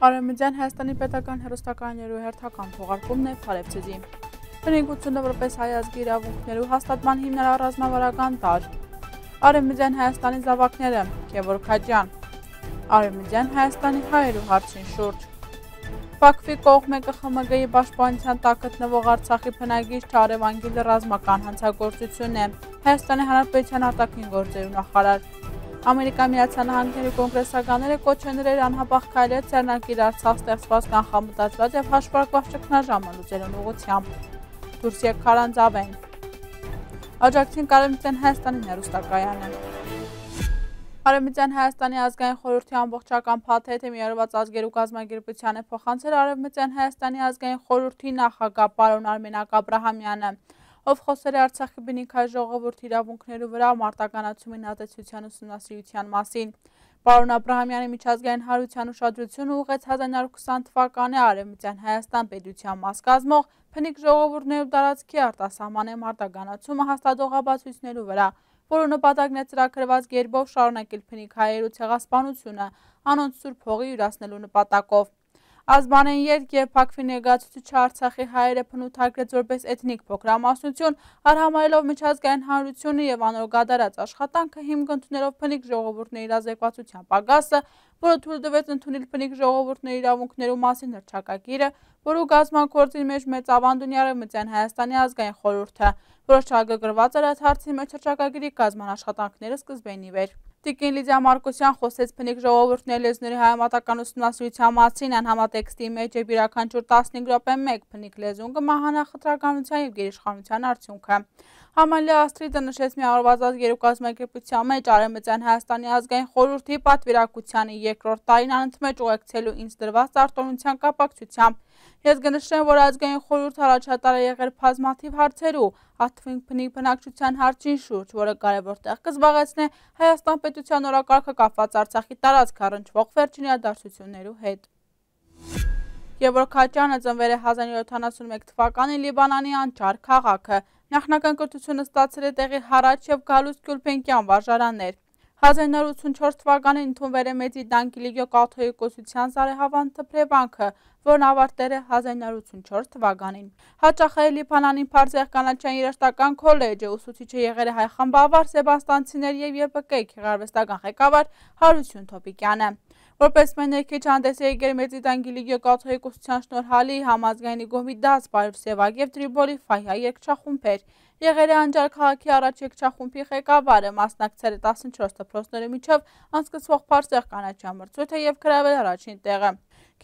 Արևմտյան Հայաստանի պետական հերոստակայաներու հերթական թողարկումն է Փարեվցեզի։ Բնիկությունը որպես հայ ազգի իրավունքներու հաստատման հիմնարար ռազմավարական տար։ Արևմտյան Հայաստանի զավակները Գևորգ Հաջյան։ Արևմտյան Հայաստանի հայերու հարցին շուրջ։ Բաքվի կողմ է ԿԽՄԳ-ի պաշտպանության տակ գտնվող Արցախի բնագիր Չարևանգիլը ռազմական հանցագործություն է։ Հայաստանի Հանրապետության արտաքին գործերու նախարար Ամերիկա Միացյալ Նահանգների կոնգրեսականները կոչ են դրել անհապաղ քայլեր ձեռնարկել Արցախ ստեղծված կանխամտածված եւ հաշվարկված ճգնաժամը լուծելուն ուղղությամբ։ Դուրս եք քարանձավեն։ Աջակցին Կարեմտյան Հայաստանի ներուստակայանը։ Արևմտյան Հայաստանի ազգային խորհրդի ամբողջական փաթեթը միավորված ազգերու կազմակերպության է փոխանցել Արևմտյան Հայաստանի ազգային խորհրդի նախագահ պարոն Արմենակ Աբրահամյանը ով խոսել է Արցախի բնիկայ ժողովուրդ իրավունքներու վրա մարտականացումին ազդեցության ուսումնասիրության մասին։ Պարոն Աբրահամյանի միջազգային հարության ուշադրությունը ուղեց 1920 թվականի Արևմտյան Հայաստան պետության մաս կազմող փնիկ ժողովուրդներու տարածքի արտասահման է մարտականացումը հաստատողաբացույցներու վրա, որը նպատակն է ծրագրված գերբով շարունակել փնիկ հայերու ցեղասպանությունը, անոնց սուր փողի յուրացնելու նպատակով։ Ազբանեն երկ և պակվի ներգացուցիչ Արցախի հայերը պնութարկրեց որպես էթնիկ փոքրամասնություն, արհամայելով միջազգային հանրությունը և անոր գադարած աշխատանքը հիմք ընդուներով պնիկ ժողովորդների իրազեկվածության պագասը, որը թուլ դվեց ընդունել պնիկ ժողովորդների իրավունքներու մասին հրճակագիրը, որու գազման կործին մեջ մեծ ավանդունի արևմտյան Հայաստանի ազգային խորորդը, որը շագգրված էր այդ հարցի մեջ հրճակագիրի գազման աշխատանքները սկզբենի վեր։ Տիկին Լիդիա Մարկոսյան խոսեց փնիկ ժողովուրդների լեզների հայամատական ուսումնասիրության մասին անհամատեքստի մեջ է բյուրականչուր 15 րոպե 1 փնիկ լեզուն կմահանախտրականության եւ գերիշխանության արդյունքը։ Համալի Աստրիդը նշեց միավորված ազգերու կազմակերպության մեջ Արևմտյան Հայաստանի ազգային խորհրդի պատվիրակությանի երկրորդ տարին անընդմեջ ուղեկցելու ինձ դրված արտոնության կապակցությամբ։ Ես կնշեմ, որ ազգային խորհուրդ առաջատար է եղել բազմաթիվ հարցերու, աթվին փնի բնակչության հարցին շուրջ, որը կարևոր տեղ կզբաղեցնե Հայաստան պետության օրակարգը կապված Արցախի տարածք առնչվող վերջին իրադարձություններու հետ։ Գևորգ Քաչյանը ծնվել է 1971 թվականին Լիբանանի Անչար քաղաքը։ Նախնական կրթությունը ստացել է տեղի Հարաչ եւ Գալուս Գյուլփենկյան վարժարաններ։ 1984 թվականին ընդունվել է Մեծի Դանկիլիգյո կաթողիկոսության Զարեհավան թփրեվանքը, որն ավարտել է 1984 թվականին։ Հաճախել Լիբանանի Փարզեղ կանաչյան երաշտական քոլեջը, ուսուցիչը եղել է հայ խմբավար Սեբաստանցիներ եւ ԵՊԿ քեղարվեստական ղեկավար Հարություն Թոպիկյանը։ Որպես մեներքիչ հանդես է եկել Մեծի Դանգիլիգյո կաթողիկոսության շնորհալի համազգայինի գոհմի դաս Պարև Սևակ եւ Տրիբոլի Ֆայհա երկչախումբեր։ Եղել է Անջար քաղաքի առաջ երկչախումբի ղեկավարը, մասնակցել է 14 դպրոցների միջով անցկացվող Փարսեղ կանաչյան մրցույթը եւ գրավել առաջին տեղը։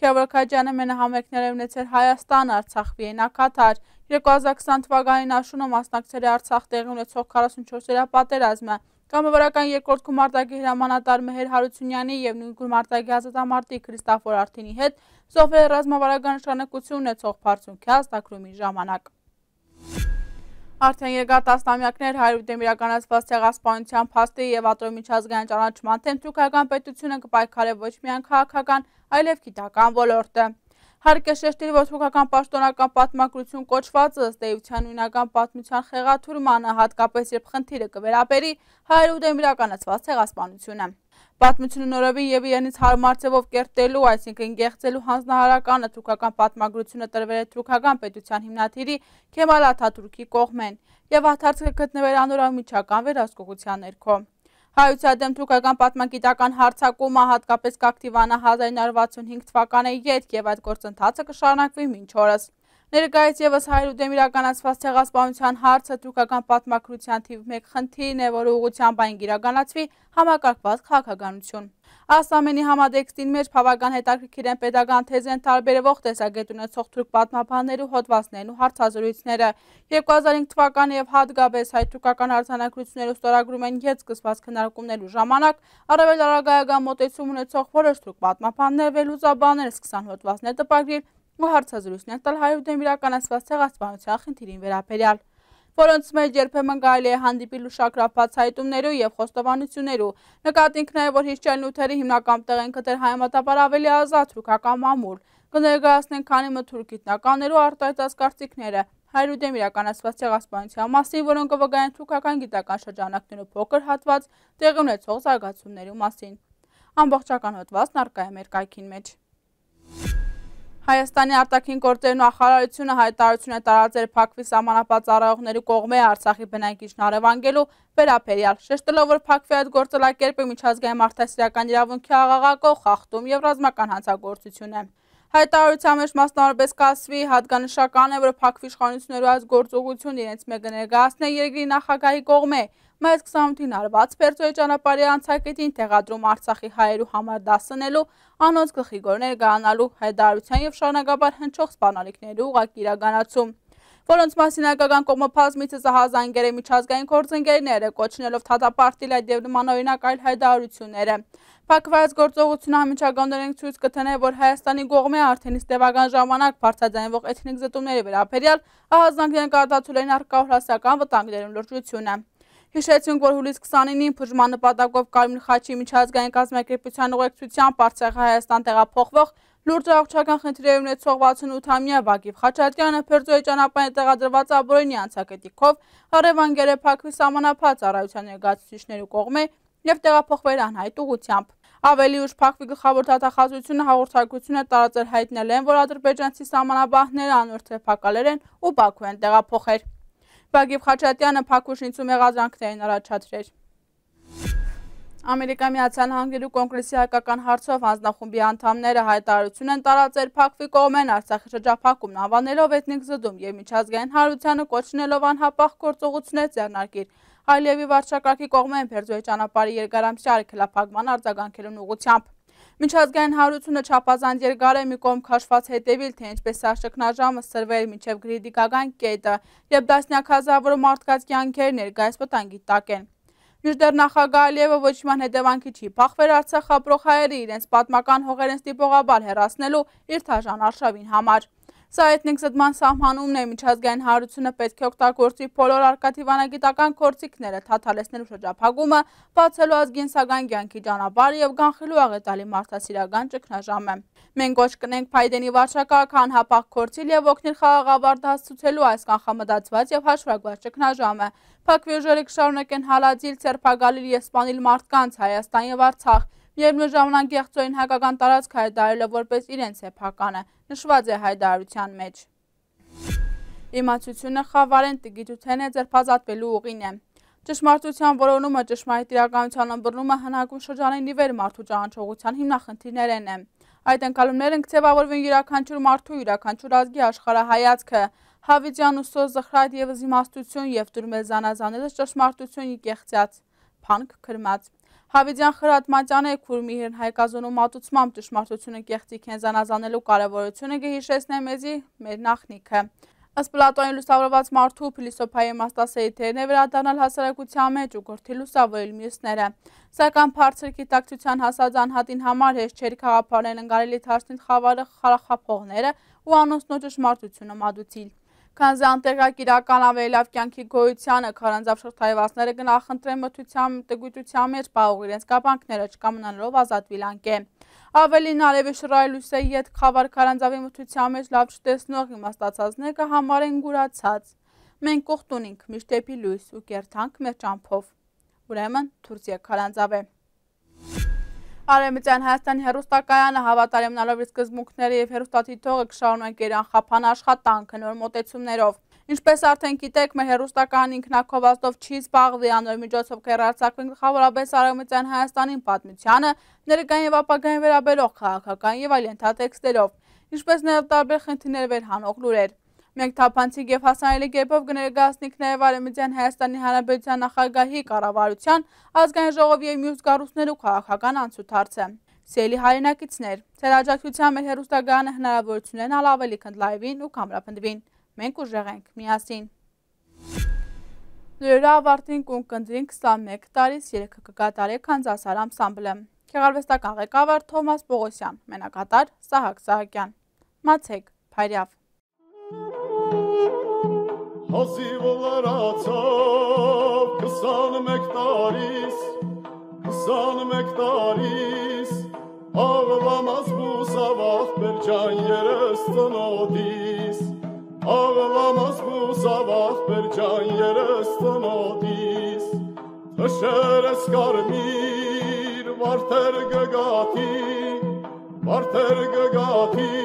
Քևոր Քաջյանը մենահամերգներ է ունեցել Հայաստան, Արցախ, Վիեննա, Կատար։ 2020 թվականին աշունը մասնակցել է Արցախ տեղի ունեցող 44-օրյա պատերազմը։ Կամավարական երկրորդ գումարտակի հրամանատար Մեհեր Հարությունյանի եւ նույն գումարտակի ազատամարտի Քրիստաֆոր Արթինի հետ զոհվել ռազմավարական նշանակություն ունեցող բարձունքի հաստակրումի ժամանակ։ Արդեն երկար տասնամյակներ հայրուտեմ իրականացված ցեղասպանության փաստի եւ ատոմի միջազգային ճանաչման թեմ թուրքական պետությունը կպայքարե ոչ միայն քաղաքական, այլև գիտական ոլորտը։ Հարկ է շեշտել, որ թուրքական պաշտոնական պատմագրություն կոչվածը ըստ էության նույնական պատմության խեղաթուրմանը հատկապես երբ խնդիրը կվերաբերի հայրուտեմ իրականացված ցեղասպանությունը։ Պատմությունը նորովի եւ իրենից հարմար ձևով կերտելու, այսինքն գեղցելու հանձնահարականը թուրքական պատմագրությունը տրվել է թուրքական պետության հիմնադիրի Քեմալ Աթաթուրքի կողմեն եւ հաթարցը գտնվել անորամիջական վերահսկողության ներքո։ Հայությադեմ թուրքական պատմագիտական հարցակումը հատկապես կակտիվանա 1965 թվականի ետք եւ այդ գործընթացը կշարունակվի մինչ օրս։ Ներկայից եւս հայրուդեմ իրականացված ցեղասպանության հարցը թուրքական պատմակրության թիվ 1 խնդիրն է, որը ուղղությամբ այն իրականացվի համակարգված քաղաքականություն։ Այս ամենի համադեքստին մեջ բավական հետաքրքիր են պետական թեզեն տարբերվող տեսակետ ունեցող թուրք պատմաբաններու հոդվածներն ու հարցազրույցները։ 2005 թվականի եւ հատկապես հայ-թուրքական արձանագրություններով ստորագրում են յետ սկսված քննարկումներու ժամանակ առավել արագայական մոտեցում ունեցող որոշ թուրք պատմաբաններ վելուծաբաններ սկսան հոդվածներ տպագրել ու հարցազրույցներ տալ հայուդեմ իրականացված ցեղասպանության խնդիրին վերաբերյալ որոնց մեջ երբեմն կարելի է հանդիպել ուշագրապած հայտումներու եւ խոստովանություններու։ Նկատինք նաեւ որ հիշյալ նյութերի հիմնական տեղ են գտել հայմատաբար ավելի ազատ թուրքական մամուլ։ Կներկայացնենք քանի մը թուրք գիտնականներու արտահայտած կարծիքները հայրուդեմ իրականացված ցեղասպանության մասին, որոնք կվգային թուրքական գիտական շրջանակներու փոքր հատված տեղի ունեցող զարգացումներու մասին։ Ամբողջական հոդվածն արկա է մեր կայքին մեջ։ Հայաստանի արտաքին գործերի նախարարությունը հայտարարություն է տարածել Փակվի սահմանապատ ծառայողների կողմէ Արցախի բնակիչն առևանգելու վերաբերյալ, շեշտելով, որ Փակվի այդ գործելակերպը միջազգային մարդասիրական իրավունքի աղաղակող խախտում եւ ռազմական հանցագործություն է։ Հայտարարության մեջ մասնավորապես կասվի հատկանշական է, որ Փակվի իշխանություններու այս գործողությունն իրենց մեկը ներկայացնել երկրի նախագահի կողմէ Մայիս 28-ին արված Պերձոյի ճանապարհի անցակետին տեղադրում Արցախի հայերու համար դասնելու, անոնց գլխի գոր ներկայանալու հայտարարության եւ շարունակաբար հնչող սպանալիքների ուղղակի իրականացում որոնց մասին հայկական կողմը բազմիցս ահազանգեր է միջազգային գործընկերները, կոչնելով թատապարտիլ այդ եւ նմանօրինակ այլ հայտարարությունները։ Փակված գործողությունը համիջականորեն ցույց կտնե, որ Հայաստանի կողմը արդեն իսկ տևական ժամանակ բարձրաձայնվող էթնիկ զտումների վերաբերյալ ահազանգներն կարտացուլ են արկավոր հասարակական վտանգներում լրջությունը։ Հիշեցինք, որ հուլիս 29-ին փժման նպատակով Կարմիր խաչի միջազգային կազմակերպության ուղեկցությամբ Արցախ Հայաստան տեղափոխվող լուրջ աղջական խնդիրներ ունեցող 68-ամյա Վագիվ Խաչատյանը Փերձոյի ճանապարհին տեղադրված աբորինի անցակետիկով Արևանգեր է Փակվի սահմանափակ ծառայության ներկայացուցիչներու կողմէ եւ տեղափոխվել անհայտ ուղությամբ։ Ավելի ուշ Փակվի գլխավոր դատախազությունը հաղորդակցություն է տարածել հայտնել են, որ ադրբեջանցի սահմանաբահները անոր թեփակալեր են ու Բաքու են տեղափոխել։ Բագիվ Խաչատյանը Փակուշինցու մեղադրանքներին առաջադրեր։ Ամերիկա Միացյալ Նահանգներու կոնգրեսի հայկական հարցով հանձնախումբի անդամները հայտարարություն են տարածել Փակվի կողմեն Արցախի շրջափակումն անվանելով էթնիկ զդում եւ միջազգային հարությանը կոչնելով անհապաղ գործողություններ ձեռնարկիր Ալիևի վարչակարգի կողմեն Փերձոյի ճանապարհի երկարամսյա արգելափակման արձագանքելուն ուղղությամբ։ Միջազգային հարությունը չափազանց երկար է մի կողմ քաշված հետևիլ, թե ինչպես սաշկնաժամը սրվել միջև գրիդիկական կետը և դասնյակ հազավորը մարդկած կյանքեր ներգայս վտանգի տակ են։ Միշդեր նախագահ Ալիևը ոչման հետևանքի չի փախվեր Արցախ ապրող հայերի իրենց պատմական հողերեն ստիպողաբար հեռացնելու իր թաժան արշավին համար։ Սա էթնիկ զդման սահմանումն է միջազգային հարությունը պետք է օգտագործի բոլոր արկատիվանագիտական կործիքները թաթալեսնելու շրջափակումը, բացելու ազգին սագան գյանքի ճանապարհը եւ կանխելու աղետալի մարդասիրական ճգնաժամը։ Մենք ոչ կնենք Փայդենի վարչակարգան հապաղ կորցիլ եւ օգնել խաղաղաբար դասուցելու այս կանխամտածված եւ հաշվարկված ճգնաժամը։ Փակվի ուժերը կշարունակեն հալածիլ, ցերփակալիլ եւ սպանել մարդկանց Հայաստան եւ Արցախ Միևնույն ժամանակ եղծորին հայկական տարածք հայտարարել որպես իրենց սեփականը, նշված է հայտարարության մեջ։ Իմացությունը խավարեն տգիտութեն է ձերբազատվելու ուղին է։ Ճշմարտության որոնումը ճշմարիտ իրականության ըմբռնումը հնագույն շրջանային իվեր մարդու ճանաչողության հիմնախնդիրներն է։ Այդ ընկալումներն կձևավորվեն յուրաքանչյուր մարդու յուրաքանչյուր ազգի աշխարհայացքը, Հավիճան ու սոզ զխրայտ եւ զիմաստություն եւ դուրմել զանազանելը ճշմարտություն իկեղծած, փանկ քրմած։ Հավիդյան խրատմատյան է քուրմիհրն հայկազոնու մատուցմամբ ճշմարտությունը կեղծիք են զանազանելու կարևորությունը գհիշեսն է մեզի մեր նախնիքը։ Ըստ պլատոնի լուսավորված մարդու փիլիսոփայի մաստասեիթերն է վերադառնալ հասարակության մեջ ու գործի լուսավորել մյուսները։ Սակայն բարձր գիտակցության հասած անհատին համար հեշտ չէր խաղապարեն ընկալելի թարսնիտ խավարը խարախափողները ու անոնց նո ճշմարտությունը մատուցիլ։ Քանզի անտեղակ իրական ավելի լավ կյանքի գոյությանը քարանձավ շղթայվածները գնախնդրեն մթության տգույտության մեջ պահող իրենց կապանքները չկամնանելով ազատվիլ անկե։ Ավելին արևի շռայ լույսեի ետ խավար քարանձավի մթության մեջ լավ չտեսնող իմաստացածները կհամարեն գուրացած։ Մենք կողտունինք միշտ դեպի լույս ու կերթանք մեր ճամփով։ Ուրեմն Թուրքիա քարանձավ է։ Արեմիցյան Հայաստանի հերուստակայանը հավատարիմ նալով իր սկզմունքները և հերուստաթիթողը կշարունակի իր անխափան աշխատանքը նոր մոտեցումներով։ Ինչպես արդեն գիտեք, մեր հերուստական ինքնակովաստով չի զբաղվի անոր միջոցով կերարցակվեն գլխավորապես Արեմիցյան Հայաստանին պատմությանը, ներկային և ապագային վերաբերող քաղաքական և այլ ենթատեքստերով, ինչպես նաև տարբեր խնդիրներ վերհանող լուրեր։ Մենք թափանցիկ եւ հասանելի կերպով կներկայացնենք նաեւ Արեմիդյան Հայաստանի Հանրապետության նախագահի կառավարության ազգային ժողովի եւ մյուս կառույցներու քաղաքական անցուդարձը։ Սիրելի հայրենակիցներ, ձեր աջակցության մեր հերոստագանը հնարավորություն են ալ ավելի քնդլայվին ու կամրապնդվին։ Մենք ուժեղ ենք միասին։ Լուրերը ավարտին կունկնդրին 21 տարիս 3 կկատարի քանձասար ամսամբլը։ Քեղարվեստական ղեկավար Թոմաս Պողոսյան, մենակատար Սահակ Սահակյան։ Մացեք, Փայրյավ հազիվ լրացավ 21 տարիս 21 տարիս Ağlamaz bu sabah bir can yerəs tonodis Ağlamaz bu sabah bir can yerəs tonodis Tășeres karmir varter găgati